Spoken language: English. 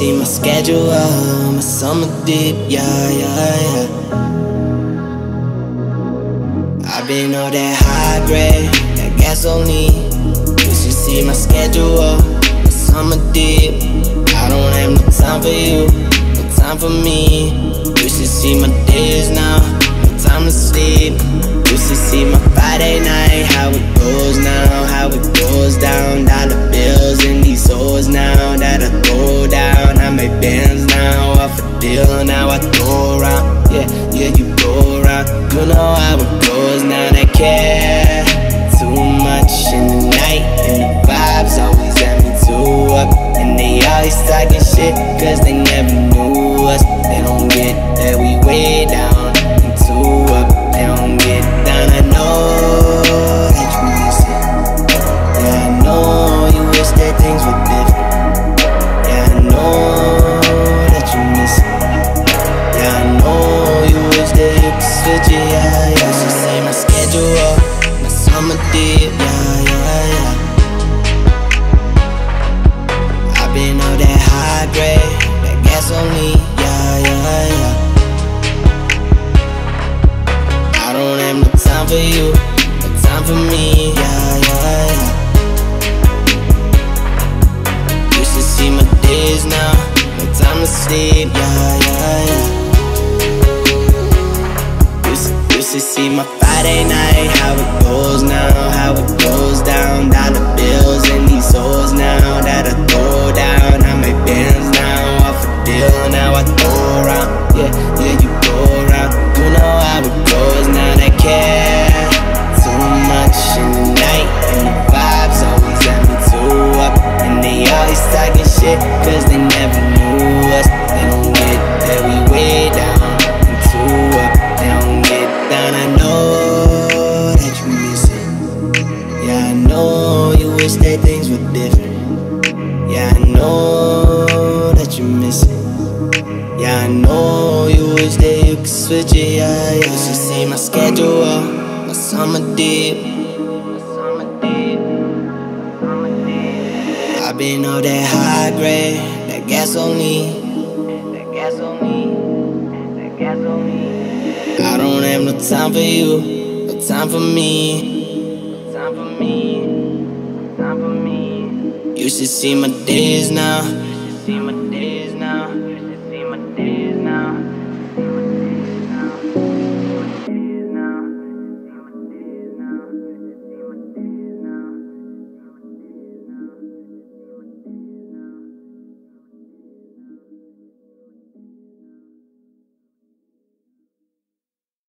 uh, my schedule, my summer dip, yeah, yeah, yeah. I've been on that high grade, that gasoline. You should see my schedule, my summer dip. I don't have no time for you, no time for me. You should see my days now, no time to sleep. You should see my Friday bands now off a deal, now I throw around. Yeah, yeah, you go around. You know how it goes now, they care too much in the night. And the could. Yeah, yeah. She say my schedule my summer dip. Yeah, yeah, yeah. I've been on that high grade, that gasoline. Yeah, yeah, yeah. I don't have no time for you, no time for me. Yeah, yeah, yeah. You should see my days now, no time to sleep. Yeah, yeah. Should see my Friday night, how it goes now, how it goes down. Dollar bills and these hoes now that I throw down. I make bands now off a deal, now I throw around. Yeah, yeah, you go around. You know how it goes now, they care too much in the night. And the vibes always got me too up. And they always talking shit, cause they never things were different. Yeah, I know that you miss it. Yeah, I know you wish that you could switch it. Yeah, yeah. You should see my schedule, my summer dip. I've been on that high grade, that gasoline. That gasoline. That gasoline. I don't have no time for you, no time for me. You should see my days now.